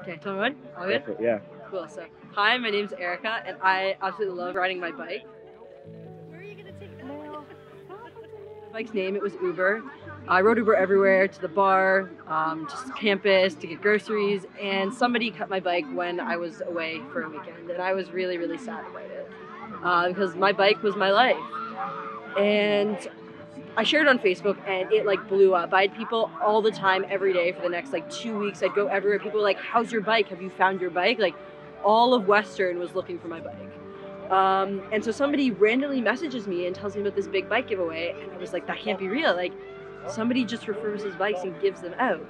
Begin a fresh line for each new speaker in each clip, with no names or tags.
Okay, tell me when. All good?
Perfect, Yeah.
Cool. So, hi, my name's Erica, and I absolutely love riding my bike.
Where are you gonna take that?
My bike's name, it was Uber. I rode Uber everywhere to the bar, um, just campus to get groceries, and somebody cut my bike when I was away for a weekend, and I was really, really sad about it uh, because my bike was my life. And I shared on Facebook, and it like blew up. I had people all the time, every day for the next like two weeks. I'd go everywhere. People were like, "How's your bike? Have you found your bike?" Like, all of Western was looking for my bike. Um, and so somebody randomly messages me and tells me about this big bike giveaway, and I was like, "That can't be real!" Like, somebody just refurbishes bikes and gives them out,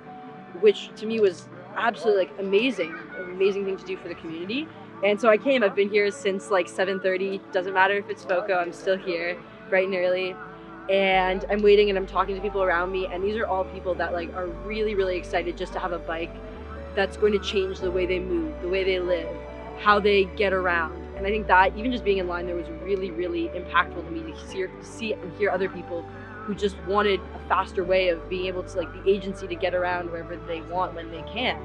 which to me was absolutely like amazing, amazing thing to do for the community. And so I came. I've been here since like 7:30. Doesn't matter if it's FOCO. I'm still here, bright and early. And I'm waiting and I'm talking to people around me. And these are all people that like are really, really excited just to have a bike that's going to change the way they move, the way they live, how they get around. And I think that even just being in line there was really, really impactful to me to see, see and hear other people who just wanted a faster way of being able to like the agency to get around wherever they want when they can.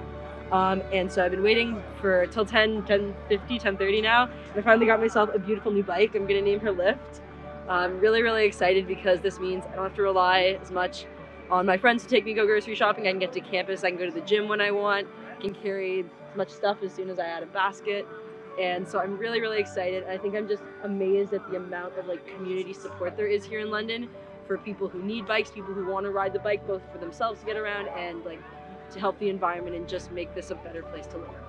Um, and so I've been waiting for till 10, 10 50, 10 30 now. And I finally got myself a beautiful new bike. I'm gonna name her Lift. I'm really, really excited because this means I don't have to rely as much on my friends to take me go grocery shopping. I can get to campus, I can go to the gym when I want, I can carry as much stuff as soon as I add a basket. And so I'm really, really excited. I think I'm just amazed at the amount of like community support there is here in London for people who need bikes, people who want to ride the bike both for themselves to get around and like to help the environment and just make this a better place to live.